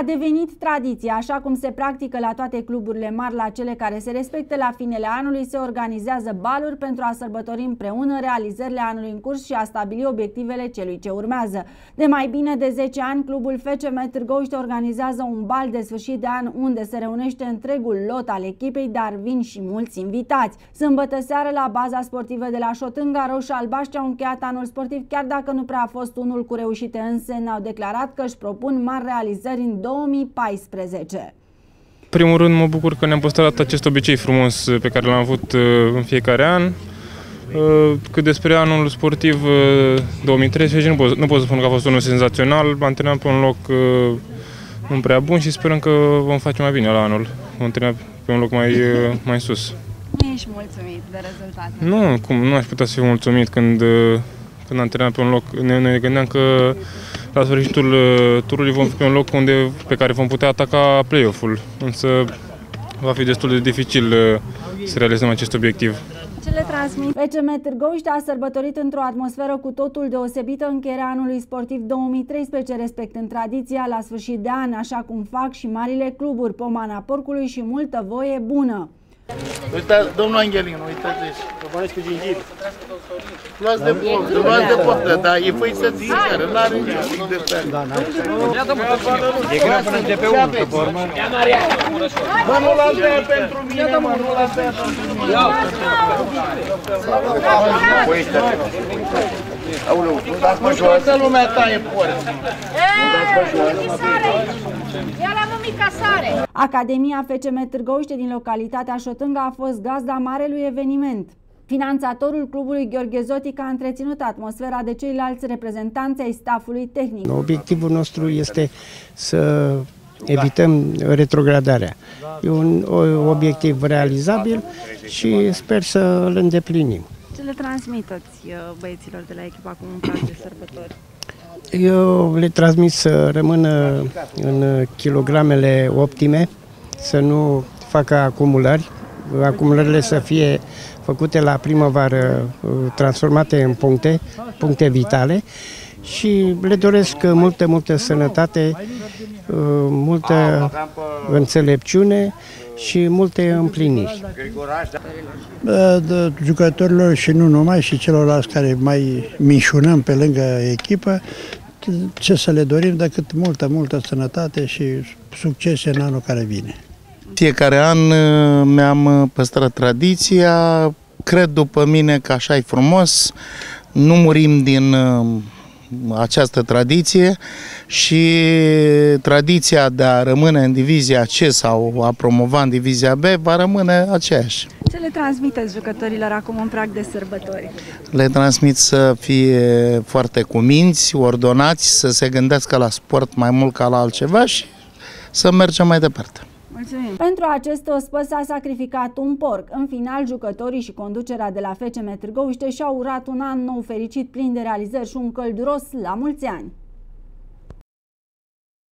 A devenit tradiție, așa cum se practică la toate cluburile mari, la cele care se respectă la finele anului, se organizează baluri pentru a sărbători împreună realizările anului în curs și a stabili obiectivele celui ce urmează. De mai bine de 10 ani, clubul FCM Târgoviște organizează un bal de sfârșit de an unde se reunește întregul lot al echipei, dar vin și mulți invitați. Sâmbătă seară la baza sportivă de la Șotânga, Roșu Albaști au încheiat anul sportiv, chiar dacă nu prea a fost unul cu reușite, însă ne-au declarat că își propun mari realizări în 2014. Primul rând mă bucur că ne-am păstrat acest obicei frumos pe care l-am avut uh, în fiecare an. Uh, cât despre anul sportiv 2013, uh, nu pot, nu pot să spun că a fost unul senzațional, antrenam pe un loc nu prea bun și sperăm că vom face mai bine la anul. Vom antrenam pe un loc mai, mai sus. Nu ești mulțumit de rezultate? Nu, cum, nu aș putea să fiu mulțumit când, când antrenam pe un loc. Ne, ne gândeam că la sfârșitul uh, turului vom fi pe un loc unde, pe care vom putea ataca play-off-ul, însă va fi destul de dificil uh, să realizăm acest obiectiv. Ce le transmit? PCM Târgoviște a sărbătorit într-o atmosferă cu totul deosebită încheierea anului sportiv 2013, respectând tradiția la sfârșit de an, așa cum fac și marile cluburi, pomana porcului și multă voie bună. Uite, domnul Angelin, uitați aici. Bănesc cu gingivi. Luați de poftă, luați de poftă, dar e făiță sinceră, n-are niciun de pe Da, n E greu până de pe unul, pe urmă. Bă, nu l-ați de pentru mine, mă, nu l-ați de pentru mine. Ia! Aoleu, nu dați mă jos. Toată lumea ta e porți. Nu dați mă jos. Ia la mica sare! Academia FCM Târgoviște din localitatea Șotânga a fost gazda marelui eveniment. Finanțatorul clubului Gheorghe Zotic a întreținut atmosfera de ceilalți reprezentanți ai stafului tehnic. Obiectivul nostru este să evităm retrogradarea. E un obiectiv realizabil și sper să îl îndeplinim. Ce le transmiteți uh, băieților de la echipa cu un de sărbători? Eu le transmit să rămână în kilogramele optime, să nu facă acumulări, acumulările să fie făcute la primăvară, transformate în puncte, puncte vitale și le doresc multă, multă sănătate, multă înțelepciune și multe împliniri. De jucătorilor și nu numai, și celorlalți care mai mișunăm pe lângă echipă, ce să le dorim decât multă, multă sănătate și succes în anul care vine. Fiecare an uh, mi-am uh, păstrat tradiția, cred după mine că așa e frumos, nu murim din uh, această tradiție și tradiția de a rămâne în divizia C sau a promova în divizia B va rămâne aceeași. Ce le transmiteți jucătorilor acum în prag de sărbători? Le transmit să fie foarte cuminți, ordonați, să se gândească la sport mai mult ca la altceva și să mergem mai departe. Mulțumim! Pentru acest ospăț s-a sacrificat un porc. În final, jucătorii și conducerea de la FCM Târgoviște și-au urat un an nou fericit plin de realizări și un călduros la mulți ani!